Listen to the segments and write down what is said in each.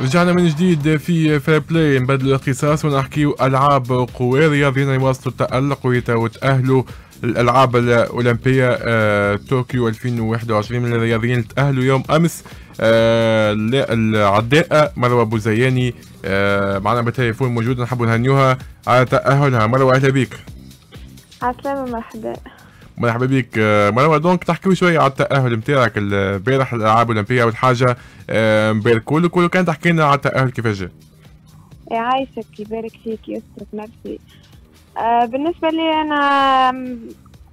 رجعنا من جديد في Fair Play نبدلوا الاختصاص ونحكيو ألعاب قوى رياضيين يواصلوا التألق ويتاهلوا الألعاب الأولمبية آه، طوكيو 2021 من الرياضيين تاهلوا يوم أمس آه، العداء. مروة بوزياني آه، معنا بالتليفون موجود. نحب نهنيوها على تاهلها مروة أهلا بك عسلامة مرحبا. مرحبا بك. آه، مروه donc تحكي شوية على التأهل نتاعك البارح الألعاب الأولمبية اول حاجة كله كله كان تحكي لنا على التأهل كيفاش جا؟ يعيشك يبارك فيك يسترك نفسي آه بالنسبة لي أنا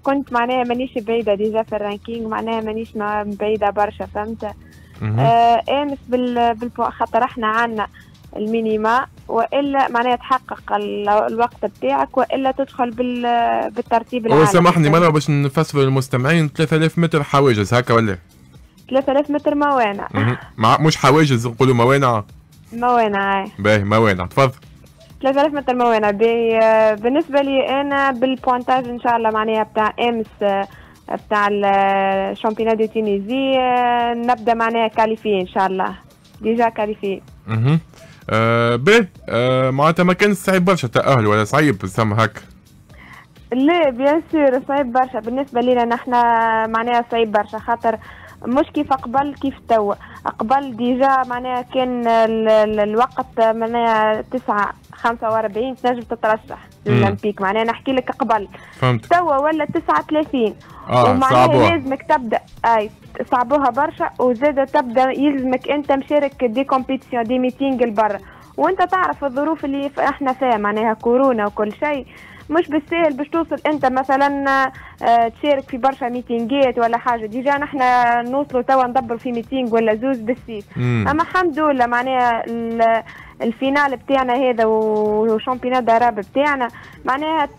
كنت معناها مانيش بعيدة ديجا في الرانكينج معناها مانيش بعيدة برشا فهمت؟ آه امس بال بالبو خاطر إحنا عنا. المينيما وإلا معناها تحقق الوقت بتاعك وإلا تدخل بال بالترتيب العالمي. سامحني مره باش نفسروا للمستمعين 3000 متر حواجز هكا ولا؟ 3000 متر موانع. مع مش حواجز نقولوا موانع. موانع باهي موانع. تفضل. 3000 متر موانع. بالنسبة لي أنا بال pointage إن شاء الله معناها بتاع أمس بتاع ال championnat de Tunisie نبدأ معناها qualifiée إن شاء الله. déjà qualifiée. به أه معناتها ما كان صعيب برشا التأهل ولا صعيب سما هكا لا bien sûr صعيب برشا. بالنسبة لنا نحن معناها صعيب برشا خاطر مش كيف قبل كيف توا قبل déjà معناها كان الوقت معناها تسعة خمسة وأربعين تنجم تترشح لل olympique. معناها نحكي لك قبل فهمت توا ولا تسعة ثلاثين آه ومعناها لازمك تبدأ آي صعبوها برشا وزاد تبدأ يلزمك أنت مشارك des compétitions des meetings لبرا وأنت تعرف الظروف اللي إحنا فيها معناها كورونا وكل شيء. مش بالسهل باش توصل انت مثلا آه، تشارك في برشا ميتينجات ولا حاجة. déjà نحن نوصلوا توا ندبر في meeting ولا زوز بالسيف. أما الحمد لله معناها ال finale بتاعنا هذا و championnat d'arabe بتاعنا معناها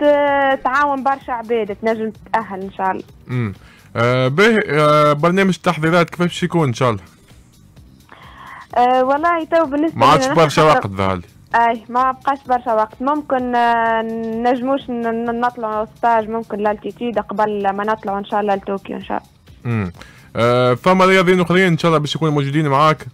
تعاون برشا عباد تنجم تتأهل إن شاء الله. امم آه به آه برنامج التحضيرات كيف باش يكون إن شاء الله؟ آه والله تو بالنسبة ما عادش برشا وقت ظهر اي ما بقاش برشا وقت ممكن آه، نجموش نطلعوا stage ممكن l'altitude قبل ما نطلعوا إن شاء الله لطوكيو إن شاء الله. امم آه فما رياضيين آخرين إن شاء الله باش يكونوا موجودين معاك؟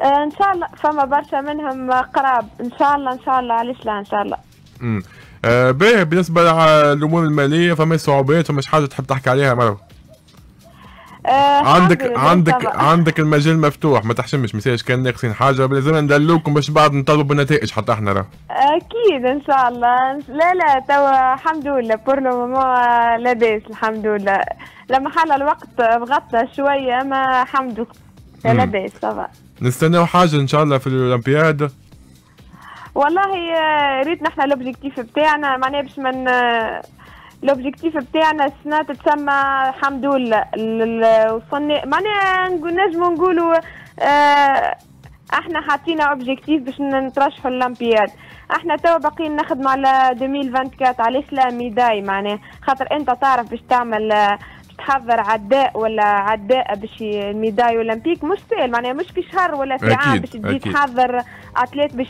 آه إن شاء الله فما برشا منهم قراب إن شاء الله إن شاء الله علاش لا إن شاء الله. امم آه باهي بالنسبة للأمور المالية فما صعوبات فما حاجة تحب تحكي عليها مروة؟ آه عندك عندك. عندك المجال مفتوح ما تحشمش message كان ناقصين حاجة لازم ندلوكم باش بعد نطلبوا بالنتائج حتى إحنا راه. أكيد إن شاء الله. لا لا توا الحمد لله. pour le moment لاباس الحمد لله. لما حل الوقت ضغطنا شوية ما الحمد لله. لاباس نستناو حاجة إن شاء الله في الأولمبياد؟ والله ريت نحن l'objectif بتاعنا معناها باش من l'objectif بتاعنا السنة تتسمى الحمد لله. وصلنا معناها نجموا نقولوا آه إحنا حاطينا objectif باش نترشحوا الأولمبياد. إحنا توا باقيين نخدموا على 2024 علاش لا médaille معناها. خاطر انت تعرف باش تعمل باش تحضر عداء ولا عداء باش ال médaille olympique مش سهل معناها مش في شهر ولا في عام باش تجي تحضر athlète باش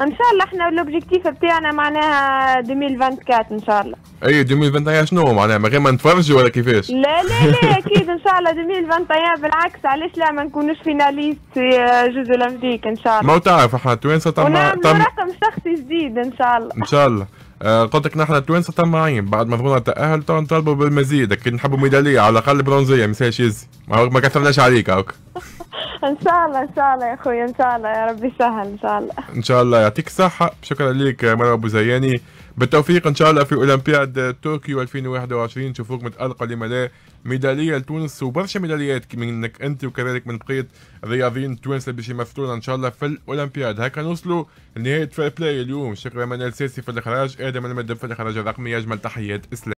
إن شاء الله إحنا ال objectif بتاعنا معناها 2024 إن شاء الله. أي 2021 شنو معناها؟ من غير ما نتفرجوا ولا كيفاش؟ لا لا لا أكيد إن شاء الله 2021 بالعكس. علاش لا؟ ما نكونوش finaliste في jeux olympiques إن شاء الله. ما تعرف إحنا توانسه تم ونعمل رقم شخصي جديد إن شاء الله. إن شاء الله. آه قلت لك نحن توانسه طماعين بعد ما ضمنا التاهل تو نطالبوا بالمزيد. أكيد نحبوا ميدالية على الأقل برونزية ما يزي. ما كثرناش عليك هاك. إن شاء الله إن شاء الله يا أخوي إن شاء الله يا رب يسهل إن شاء الله. إن شاء الله. يعطيك الصحه شكرا لك مروى بوزياني. بالتوفيق إن شاء الله في أولمبياد طوكيو 2021 نشوفوك متألقة لما لا ميدالية لتونس وبرشا ميداليات منك أنت وكذلك من بقية الرياضيين التوانسه باش يمثلونا إن شاء الله في الأولمبياد. هكا نوصلوا لنهاية Fair Play اليوم. شكرا منال ساسي في الإخراج. آدم المدب في الإخراج الرقمي. أجمل تحيات. إسلام.